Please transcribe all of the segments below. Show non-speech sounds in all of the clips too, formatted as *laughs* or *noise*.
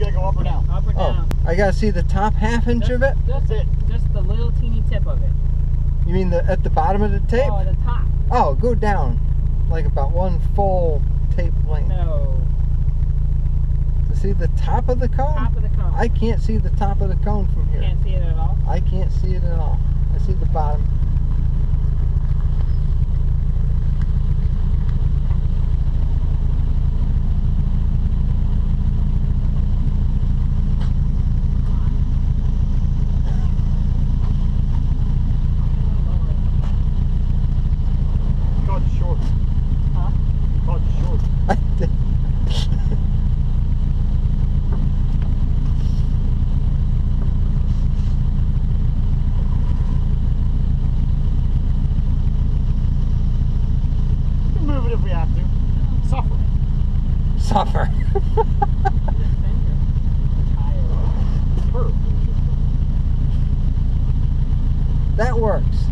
gotta go up or down. Up or Oh. I gotta see the top half inch of it. Just, it. Just the little teeny tip of it. You mean the at the bottom of the tape? Oh, the top. Oh, go down, like about one full tape length. No. To see the top of the cone? Top of the cone. I can't see the top of the cone from here. Can't see it at all. I can't see it at all. I see the bottom. Caught you short. Huh? Caught you short. I did. We can move it if we have to. Suffer. Suffer. *laughs* That works.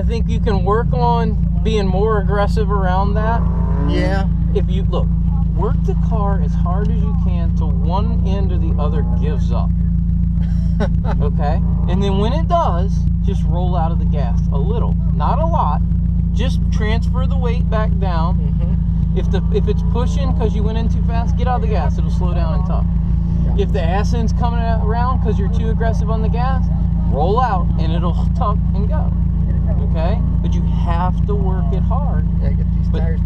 I think you can work on being more aggressive around that Yeah. if you look, work the car as hard as you can till one end or the other gives up. *laughs* Okay? And then when it does, just roll out of the gas a little, not a lot. Just transfer the weight back down. hmm If the if it's pushing because you went in too fast, get out of the gas. It'll slow down and tough. If the ass end's coming around because you're too aggressive on the gas, roll out and it'll *laughs* tuck and go. Okay? But you have to work it hard Yeah, get these But- tires.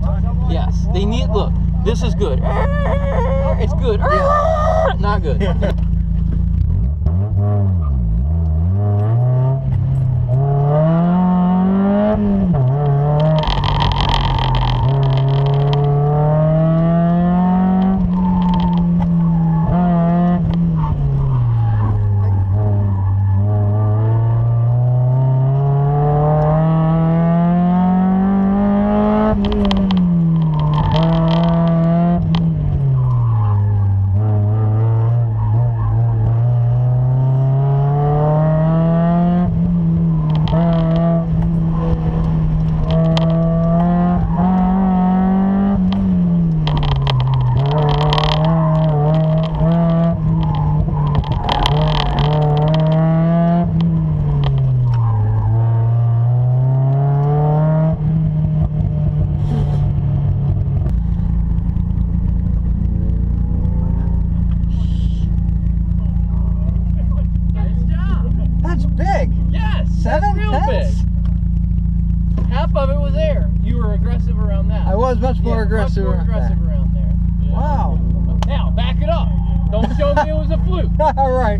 Yes, they need. Look, this is good. *laughs* It's good. *laughs* Not good. *laughs* Seven real tenths? big. Half of it was air. You were aggressive around that. I was much more Yeah, aggressive. Much more around aggressive that. around there. Wow. Now back it up. Don't show me it was a fluke. *laughs* All right.